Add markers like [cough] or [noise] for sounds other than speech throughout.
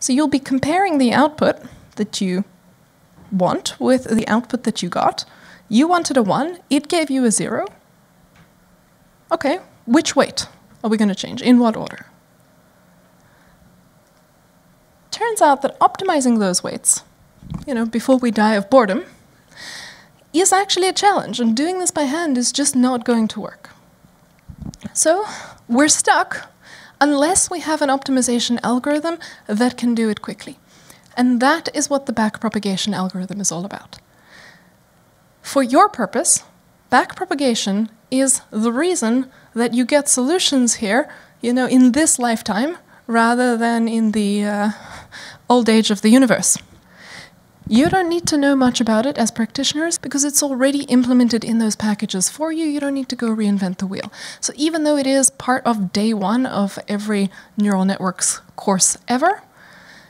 So you'll be comparing the output that you want with the output that you got. You wanted a 1, it gave you a 0. Okay, which weight are we going to change? In what order? Turns out that optimizing those weights, you know, before we die of boredom, is actually a challenge, and doing this by hand is just not going to work. So we're stuck unless we have an optimization algorithm that can do it quickly. And that is what the backpropagation algorithm is all about. For your purpose, backpropagation is the reason that you get solutions here, you know, in this lifetime rather than in the uh, old age of the universe. You don't need to know much about it as practitioners because it's already implemented in those packages for you. You don't need to go reinvent the wheel. So even though it is part of day one of every neural networks course ever,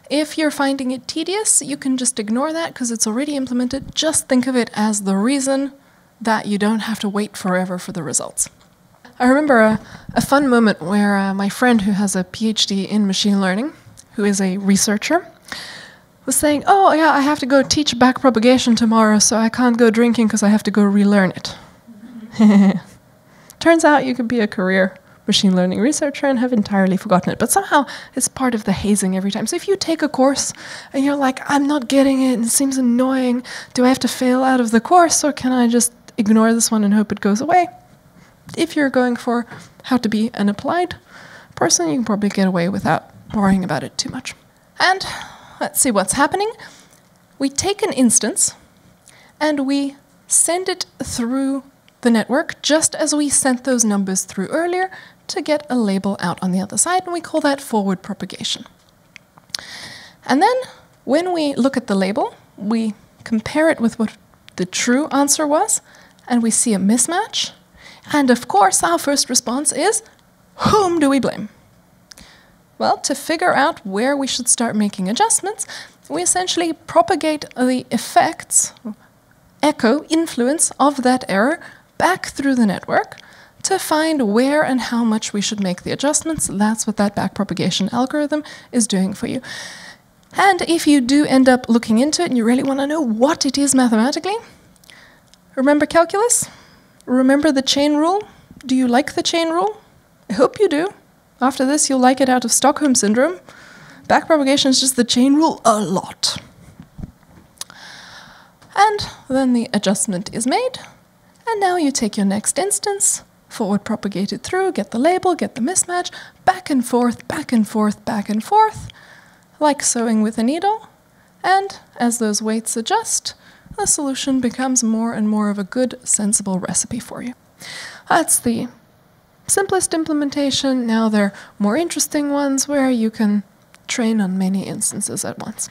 if you're finding it tedious, you can just ignore that because it's already implemented. Just think of it as the reason that you don't have to wait forever for the results. I remember a, a fun moment where uh, my friend who has a PhD in machine learning, who is a researcher, was saying, "Oh yeah, I have to go teach backpropagation tomorrow, so I can't go drinking because I have to go relearn it." [laughs] Turns out you could be a career machine learning researcher and have entirely forgotten it, but somehow it's part of the hazing every time. So if you take a course and you're like, "I'm not getting it, and it seems annoying. Do I have to fail out of the course, or can I just ignore this one and hope it goes away?" If you're going for how to be an applied person, you can probably get away without worrying about it too much. And let's see what's happening. We take an instance and we send it through the network just as we sent those numbers through earlier to get a label out on the other side, and we call that forward propagation. And then when we look at the label, we compare it with what the true answer was, and we see a mismatch. And of course, our first response is whom do we blame? Well, to figure out where we should start making adjustments, we essentially propagate the effects, echo, influence of that error back through the network to find where and how much we should make the adjustments. That's what that backpropagation algorithm is doing for you. And if you do end up looking into it and you really want to know what it is mathematically, remember calculus? Remember the chain rule? Do you like the chain rule? I hope you do. After this, you'll like it out of Stockholm Syndrome. Backpropagation is just the chain rule a lot. And then the adjustment is made. And now you take your next instance, forward propagate it through, get the label, get the mismatch, back and forth, back and forth, back and forth, like sewing with a needle. And as those weights adjust, the solution becomes more and more of a good, sensible recipe for you. That's the simplest implementation. Now there are more interesting ones where you can train on many instances at once.